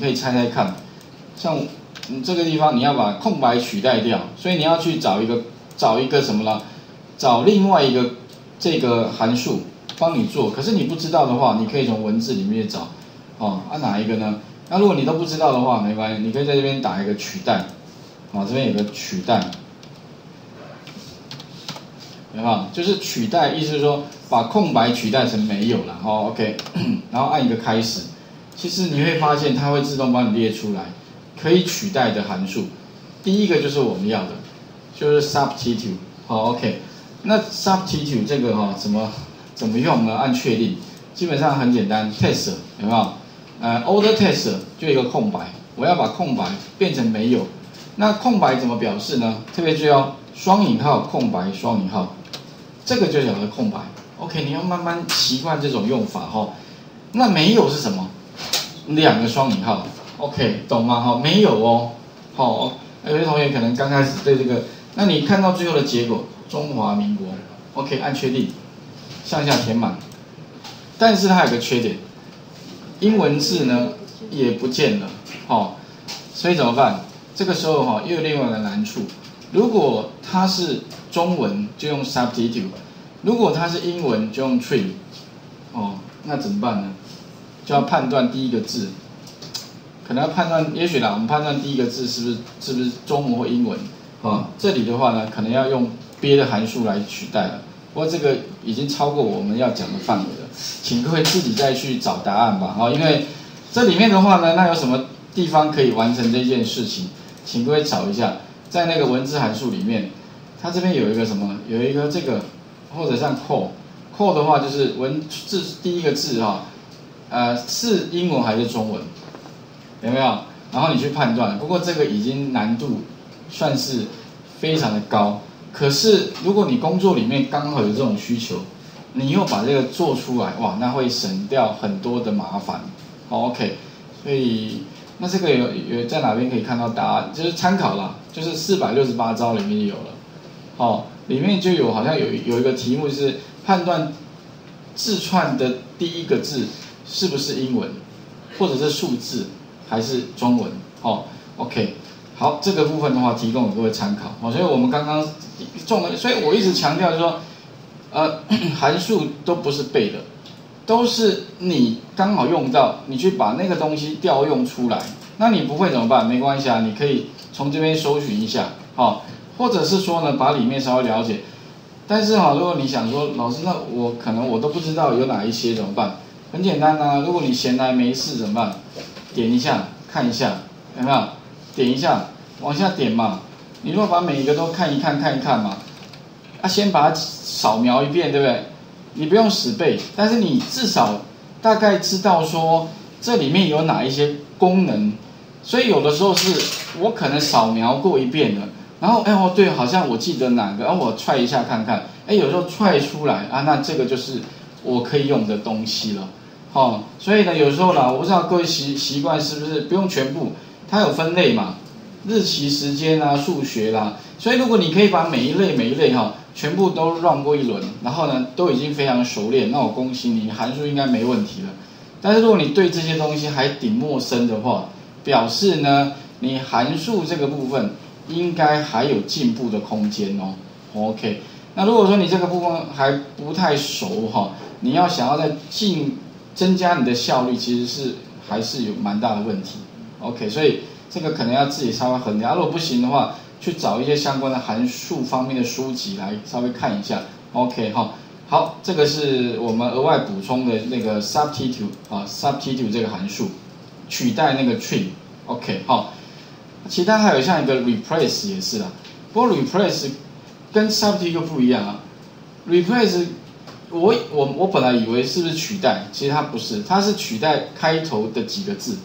可以猜猜看，像你这个地方你要把空白取代掉，所以你要去找一个找一个什么了？找另外一个这个函数帮你做。可是你不知道的话，你可以从文字里面找。哦，按哪一个呢？那如果你都不知道的话，没关系，你可以在这边打一个取代。好，这边有个取代，有没有？就是取代，意思是说把空白取代成没有了。哦，OK，然后按一个开始。其实你会发现它会自动帮你列出来可以取代的函数。第一个就是我们要的，就是 substitute。好，OK，那 substitute 这个哈怎么怎么用呢？按确定，基本上很简单，test 有没有？呃，order test 就一个空白，我要把空白变成没有。那空白怎么表示呢？特别注意哦，双引号空白双引号，这个就叫做空白。OK，你要慢慢习惯这种用法哈。那没有是什么？两个双引号。OK，懂吗？哈，没有哦。好，有些同学可能刚开始对这个，那你看到最后的结果，中华民国。OK，按确定，向下填满。但是它有个缺点。英文字呢也不见了，好，所以怎么办？这个时候哈又有另外一个难处。如果它是中文就用 substitute，如果它是英文就用 tree，哦，那怎么办呢？就要判断第一个字，可能要判断，也许啦，我们判断第一个字是不是是不是中文或英文，啊，这里的话呢，可能要用别的函数来取代了。不过这个已经超过我们要讲的范围了，请各位自己再去找答案吧。哦，因为这里面的话呢，那有什么地方可以完成这件事情？请各位找一下，在那个文字函数里面，它这边有一个什么？有一个这个，或者像 call，call 的话就是文字第一个字哈，呃，是英文还是中文？有没有？然后你去判断。不过这个已经难度算是非常的高。可是，如果你工作里面刚好有这种需求，你又把这个做出来，哇，那会省掉很多的麻烦。OK，所以那这个有有在哪边可以看到答案？就是参考啦，就是四百六十八招里面有了。好，里面就有好像有有一个题目是判断字串的第一个字是不是英文，或者是数字还是中文。哦，OK。好，这个部分的话提供给各位参考。哦，所以我们刚刚重了，所以我一直强调就是说，呃，函数都不是背的，都是你刚好用到，你去把那个东西调用出来。那你不会怎么办？没关系啊，你可以从这边搜寻一下，好，或者是说呢，把里面稍微了解。但是哈，如果你想说，老师，那我可能我都不知道有哪一些怎么办？很简单啊，如果你闲来没事怎么办？点一下看一下，有没有？点一下，往下点嘛。你如果把每一个都看一看，看一看嘛，啊，先把它扫描一遍，对不对？你不用死背，但是你至少大概知道说这里面有哪一些功能。所以有的时候是我可能扫描过一遍了，然后哎哦对，好像我记得哪个，然后我踹一下看看，哎，有时候踹出来啊，那这个就是我可以用的东西了。哦，所以呢，有时候呢，我不知道各位习习惯是不是不用全部。它有分类嘛，日期、时间啊，数学啦，所以如果你可以把每一类、每一类哈，全部都绕过一轮，然后呢，都已经非常熟练，那我恭喜你，函数应该没问题了。但是如果你对这些东西还挺陌生的话，表示呢，你函数这个部分应该还有进步的空间哦。OK，那如果说你这个部分还不太熟哈，你要想要再进增加你的效率，其实是还是有蛮大的问题。OK，所以这个可能要自己稍微衡量。如果不行的话，去找一些相关的函数方面的书籍来稍微看一下。OK，哈，好，这个是我们额外补充的那个 substitute 啊，substitute 这个函数取代那个 tree。OK，好，其他还有像一个 replace 也是啊，不过 replace 跟 substitute 不一样啊。replace 我我我本来以为是不是取代，其实它不是，它是取代开头的几个字。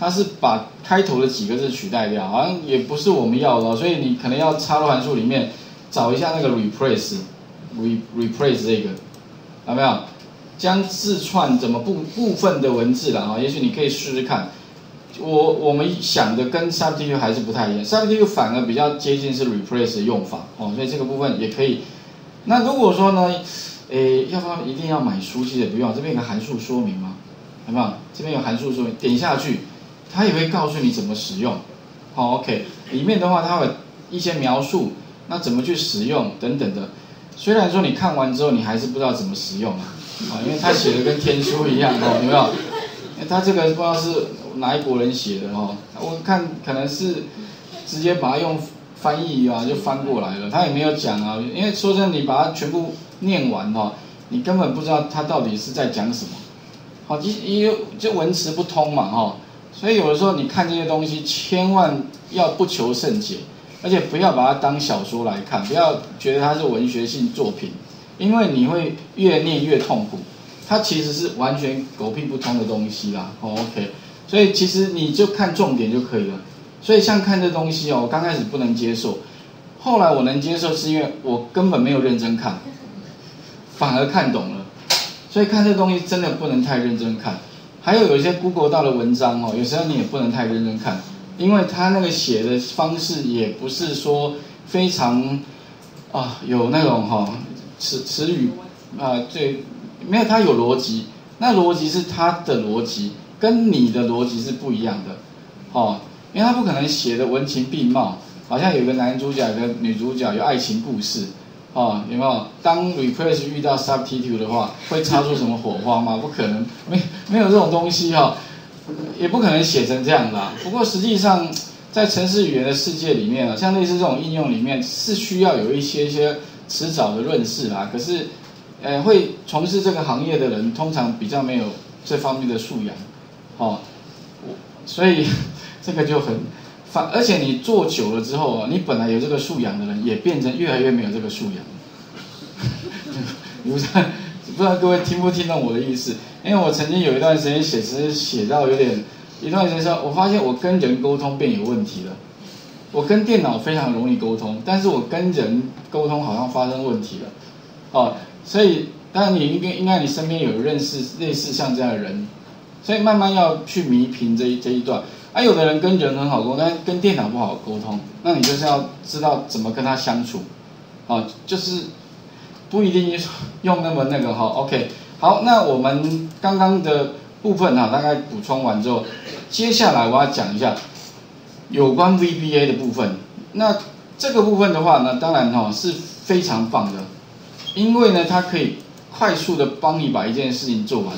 它是把开头的几个字取代掉，好像也不是我们要的，所以你可能要插入函数里面找一下那个 replace，re replace 这个，有没有？将字串怎么部部分的文字了啊？也许你可以试试看。我我们想的跟 substitute 还是不太一样，substitute 反而比较接近是 replace 的用法哦，所以这个部分也可以。那如果说呢，诶，要不要一定要买书？其实也不用，这边有个函数说明吗？有没有？这边有函数说明，点下去。它也会告诉你怎么使用。好，OK，里面的话它有一些描述，那怎么去使用等等的。虽然说你看完之后你还是不知道怎么使用啊，啊，因为他写的跟天书一样哦，有没有？他这个不知道是哪一国人写的哦，我看可能是直接把它用翻译啊就翻过来了，他也没有讲啊，因为说真的，你把它全部念完哈，你根本不知道他到底是在讲什么。好，因为就文词不通嘛哈，所以有的时候你看这些东西，千万要不求甚解。而且不要把它当小说来看，不要觉得它是文学性作品，因为你会越念越痛苦。它其实是完全狗屁不通的东西啦。OK，所以其实你就看重点就可以了。所以像看这东西哦，我刚开始不能接受，后来我能接受，是因为我根本没有认真看，反而看懂了。所以看这东西真的不能太认真看。还有有一些 Google 到的文章哦，有时候你也不能太认真看。因为他那个写的方式也不是说非常啊有那种哈词词语啊对没有他有逻辑，那逻辑是他的逻辑跟你的逻辑是不一样的哦，因为他不可能写的文情并茂，好像有个男主角跟女主角有爱情故事哦，有没有？当 replace 遇到 substitute 的话，会擦出什么火花吗？不可能，没没有这种东西哈。也不可能写成这样啦。不过实际上，在城市语言的世界里面啊，像类似这种应用里面，是需要有一些些迟早的论事啦。可是，呃，会从事这个行业的人，通常比较没有这方面的素养，哦，所以 这个就很反。而且你做久了之后啊，你本来有这个素养的人，也变成越来越没有这个素养。不知道不知道各位听不听懂我的意思？因为我曾经有一段时间写诗写到有点，一段时间说，我发现我跟人沟通变有问题了。我跟电脑非常容易沟通，但是我跟人沟通好像发生问题了。哦，所以当然你应该应该你身边有认识类似像这样的人，所以慢慢要去弥平这一这一段。啊，有的人跟人很好沟通，但跟电脑不好沟通，那你就是要知道怎么跟他相处。哦，就是不一定用那么那个哈，OK。好，那我们刚刚的部分哈，大概补充完之后，接下来我要讲一下有关 VBA 的部分。那这个部分的话呢，当然哈是非常棒的，因为呢它可以快速的帮你把一件事情做完。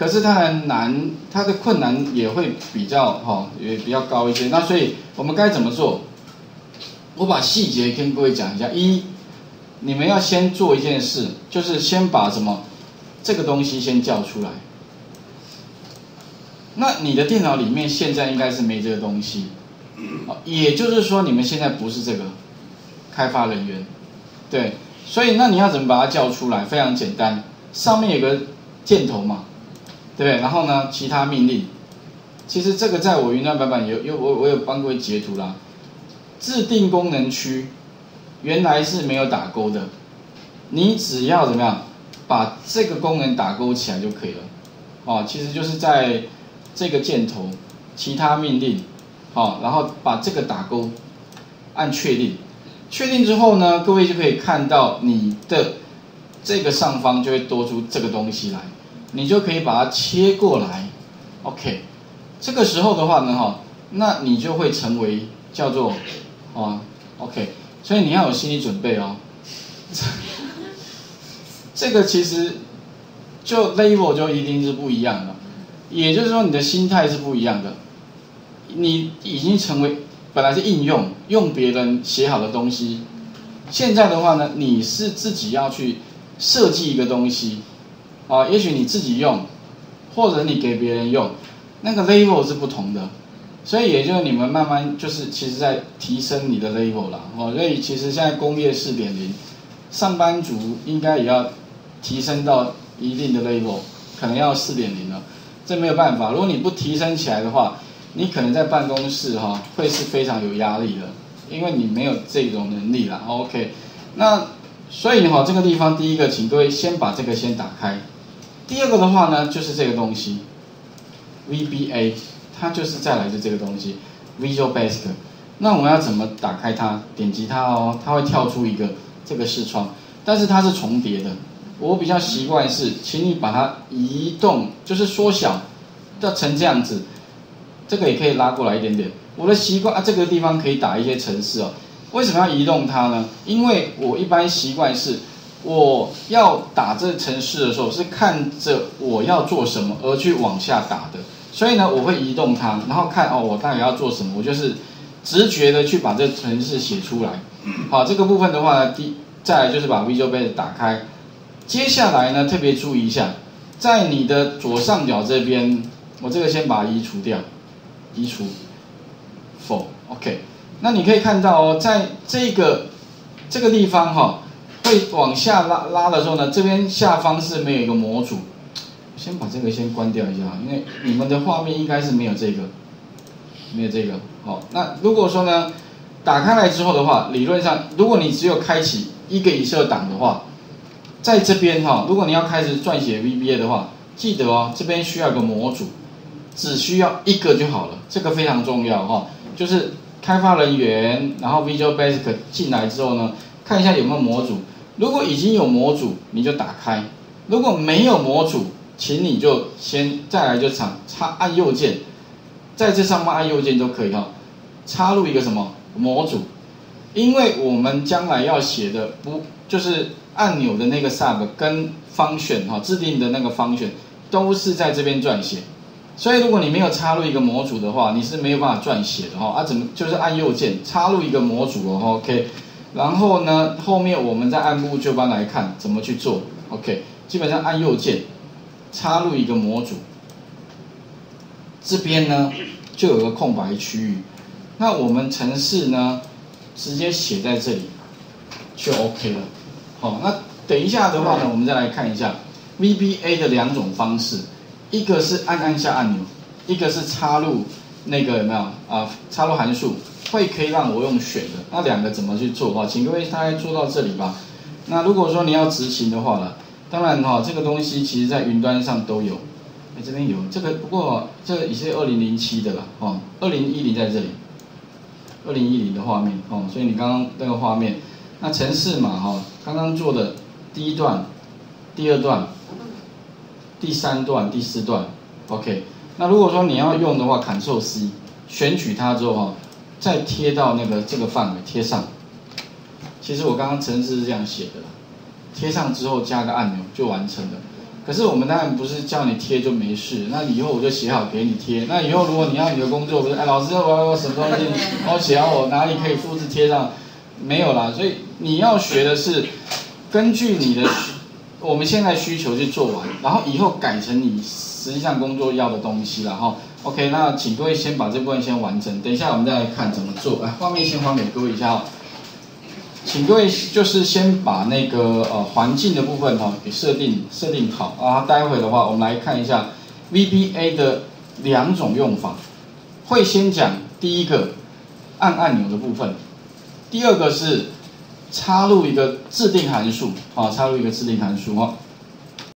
可是它很难，它的困难也会比较哈也比较高一些。那所以我们该怎么做？我把细节跟各位讲一下。一，你们要先做一件事，就是先把什么？这个东西先叫出来。那你的电脑里面现在应该是没这个东西，也就是说你们现在不是这个开发人员，对，所以那你要怎么把它叫出来？非常简单，上面有个箭头嘛，对不对？然后呢，其他命令，其实这个在我云端版本有有我我有帮各位截图啦。自定功能区原来是没有打勾的，你只要怎么样？把这个功能打勾起来就可以了，哦，其实就是在这个箭头，其他命令，好，然后把这个打勾，按确定，确定之后呢，各位就可以看到你的这个上方就会多出这个东西来，你就可以把它切过来，OK，这个时候的话呢，哈，那你就会成为叫做，哦，OK，所以你要有心理准备哦。这个其实就 level 就一定是不一样的，也就是说你的心态是不一样的。你已经成为本来是应用用别人写好的东西，现在的话呢，你是自己要去设计一个东西啊，也许你自己用，或者你给别人用，那个 level 是不同的。所以也就是你们慢慢就是其实在提升你的 level 了哦。所以其实现在工业四点零，上班族应该也要。提升到一定的 level，可能要四点零了，这没有办法。如果你不提升起来的话，你可能在办公室哈会是非常有压力的，因为你没有这种能力了。OK，那所以哈这个地方第一个，请各位先把这个先打开。第二个的话呢，就是这个东西，VBA，它就是再来就这个东西，Visual Basic。那我们要怎么打开它？点击它哦，它会跳出一个这个视窗，但是它是重叠的。我比较习惯是，请你把它移动，就是缩小，要成这样子。这个也可以拉过来一点点。我的习惯啊，这个地方可以打一些程式哦。为什么要移动它呢？因为我一般习惯是，我要打这城市的时候是看着我要做什么而去往下打的。所以呢，我会移动它，然后看哦，我到底要做什么，我就是直觉的去把这城市写出来。好，这个部分的话呢，第再来就是把 Visual Basic 打开。接下来呢，特别注意一下，在你的左上角这边，我这个先把它移除掉，移除否？OK。那你可以看到哦，在这个这个地方哈，会往下拉拉的时候呢，这边下方是没有一个模组。先把这个先关掉一下，因为你们的画面应该是没有这个，没有这个。好，那如果说呢，打开来之后的话，理论上，如果你只有开启一个以色档的话。在这边哈，如果你要开始撰写 VBA 的话，记得哦，这边需要一个模组，只需要一个就好了，这个非常重要哈。就是开发人员，然后 Visual Basic 进来之后呢，看一下有没有模组。如果已经有模组，你就打开；如果没有模组，请你就先再来就插插按右键，在这上面按右键都可以哈，插入一个什么模组？因为我们将来要写的不就是。按钮的那个 sub 跟方选哈，制定的那个方选都是在这边撰写，所以如果你没有插入一个模组的话，你是没有办法撰写的哈。啊，怎么就是按右键插入一个模组哦，OK。然后呢，后面我们再按部就班来看怎么去做，OK。基本上按右键插入一个模组，这边呢就有个空白区域，那我们程式呢直接写在这里就 OK 了。好，那等一下的话呢，我们再来看一下 VBA 的两种方式，一个是按按下按钮，一个是插入那个有没有啊？插入函数会可以让我用选的，那两个怎么去做？哈，请各位大概做到这里吧。那如果说你要执行的话呢，当然哈，这个东西其实在云端上都有，哎这边有这个，不过这个也是二零零七的啦，哦，二零一零在这里，二零一零的画面哦，所以你刚刚那个画面。那程式嘛，哈，刚刚做的第一段、第二段、第三段、第四段，OK。那如果说你要用的话，Ctrl C，选取它之后哈，再贴到那个这个范围贴上。其实我刚刚程式是这样写的，贴上之后加个按钮就完成了。可是我们当然不是叫你贴就没事，那以后我就写好给你贴。那以后如果你要你的工作不是，哎，老师我要什么东西，我写好我哪里可以复制贴上。没有啦，所以你要学的是根据你的需，我们现在需求去做完，然后以后改成你实际上工作要的东西了哈。OK，那请各位先把这部分先完成，等一下我们再来看怎么做。来，画面先还给各位一下哦。请各位就是先把那个呃环境的部分哈给设定设定好啊。待会的话，我们来看一下 VBA 的两种用法，会先讲第一个按按钮的部分。第二个是插入一个自定函数啊，插入一个自定函数哦。